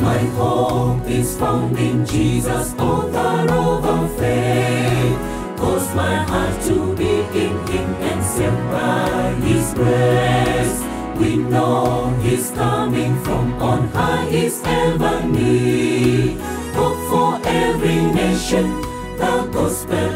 My hope is found in Jesus, author of faith. Cause my heart to be in Him and set by His grace. We know He's coming from on high is ever near. Hope for every nation, the gospel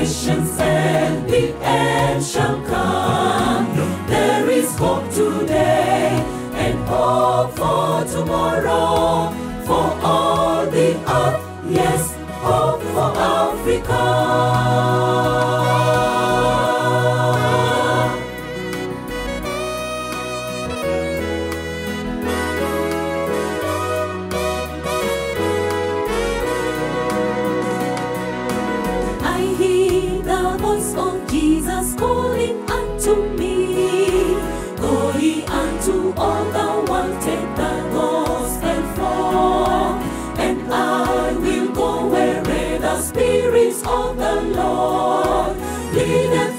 nations, and the end shall come. There is hope today and hope for tomorrow for all the earth. Yes, hope for Africa.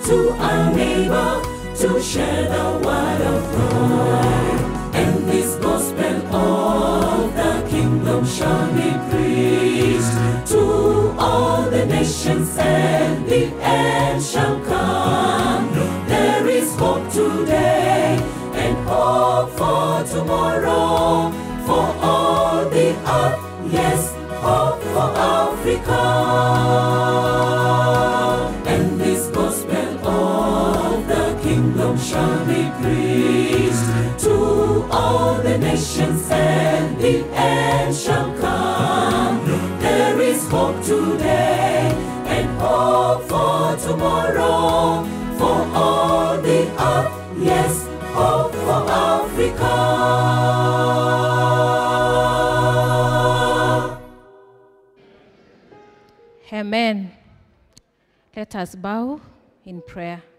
To our neighbor to share the word of God. And this gospel of the kingdom shall be preached to all the nations, and the end shall come. There is hope today and hope for tomorrow for all the earth. Yes, hope for Africa. Kingdom shall be preached to all the nations, and the end shall come. There is hope today and hope for tomorrow for all the earth. Yes, hope for Africa. Amen. Let us bow in prayer.